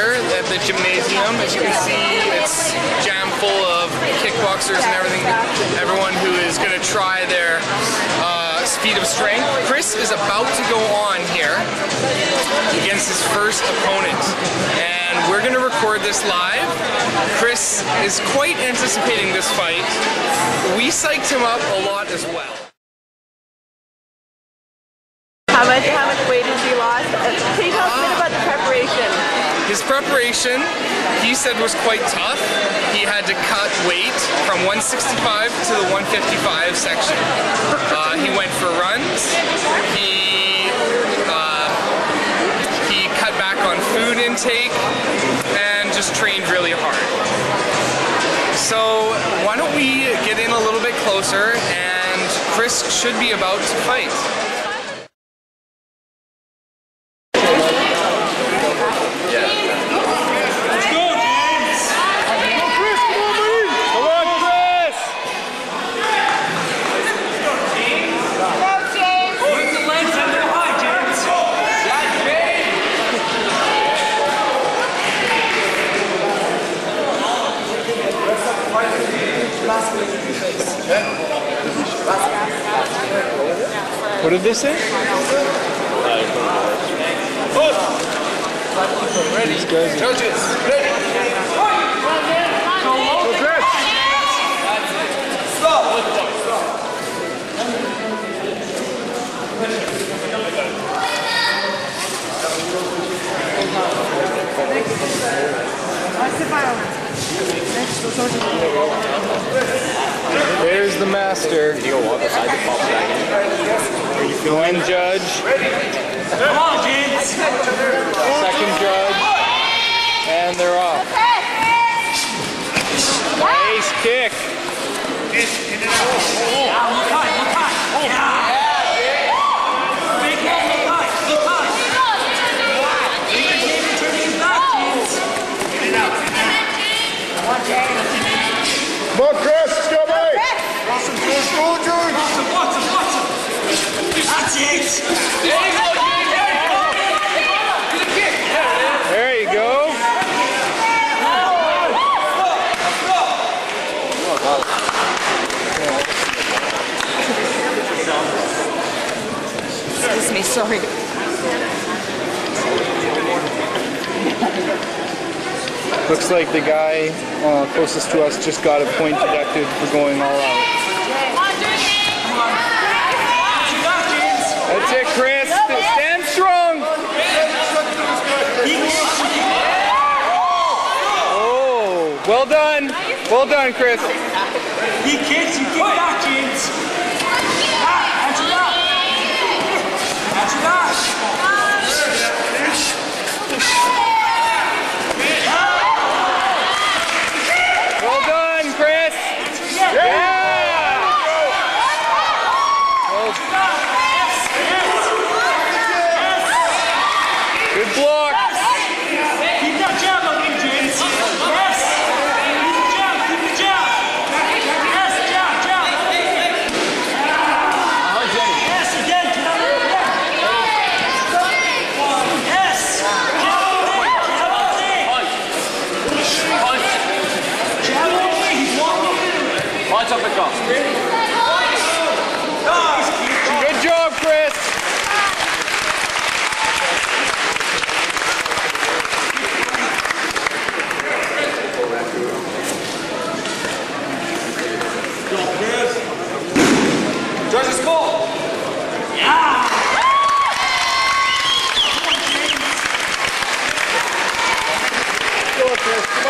Here at the gymnasium. As you can see, it's jam full of kickboxers and everything. Everyone who is going to try their uh, speed of strength. Chris is about to go on here against his first opponent. And we're going to record this live. Chris is quite anticipating this fight. We psyched him up a lot as well. How much, how much weight has he lost? Uh, Can you tell us a bit about the preparation? His preparation, he said, was quite tough. He had to cut weight from 165 to the 155 section. Uh, he went for runs. He uh, he cut back on food intake and just trained really hard. So why don't we get in a little bit closer and Chris should be about to fight. What did they say? These guys are- Judges, ready? There's the master. One judge. Come on, kids. Second judge. And they're off. Nice kick. Come on, Chris, let's go, mate. Awesome, Chris, go, George. There you go. Excuse me, sorry. Looks like the guy uh, closest to us just got a point deducted for going all out. That's it, Chris. Stand strong. Oh, well done. Well done, Chris. He kicks, you kick back, James. Ah, answer that. Answer that. Well done, Chris. Yeah. Good block. Keep that jab up, James. Yes. Keep the jab, keep the jab. Yes, jab, jab. Yes, again, get out of there. Yes. Jab all day, jab all day. Jab all day, he's walking. Good job, Chris. Judges, call. Go, Chris, come on, buddy.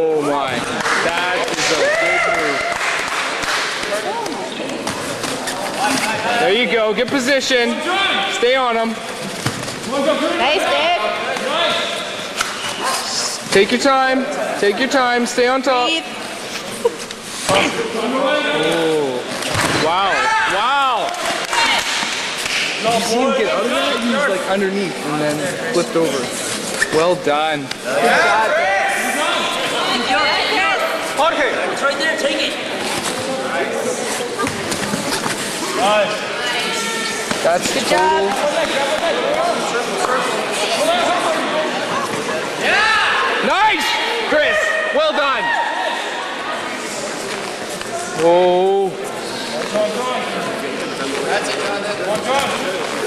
There you go. Get position. Stay on him. Nice, Dave. Take your time. Take your time. Stay on top. Oh. Wow. Wow. You see him get out of that? He was like underneath and then flipped over. Well done. Yeah. Jorge. It's right there. Take it. Nice. That's Good job. Yeah! Nice, Chris. Well done. Oh.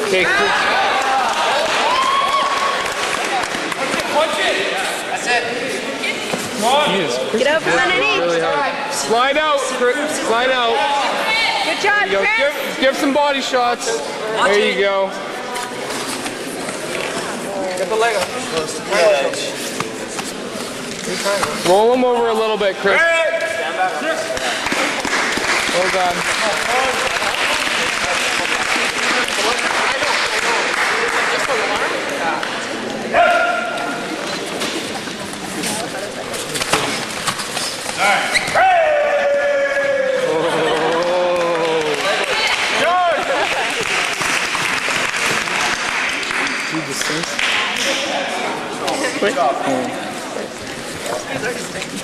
Okay, Chris. He is Get out from underneath. really. Slide out, Chris. Slide out. Good job, Yo, Chris. give, give some body shots. There you go. Get the leg up. Roll him over a little bit, Chris. Well done. This thing's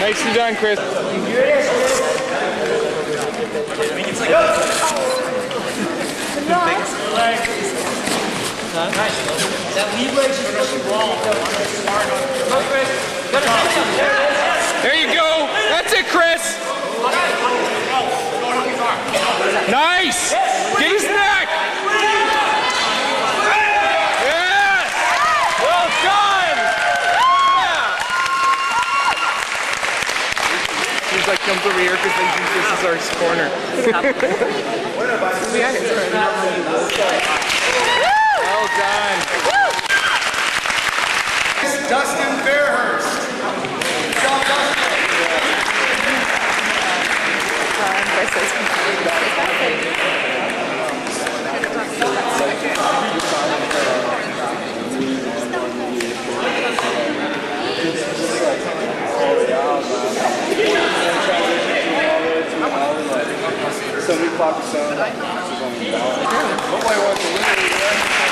Nicely done, Chris. There you go. That's it, Chris. Nice. Get his neck. Yes. Well done. Yeah. He's like comes over here because he thinks this is our corner. Well done. Dustin Fairhurst. 75% of the is. Nobody wants to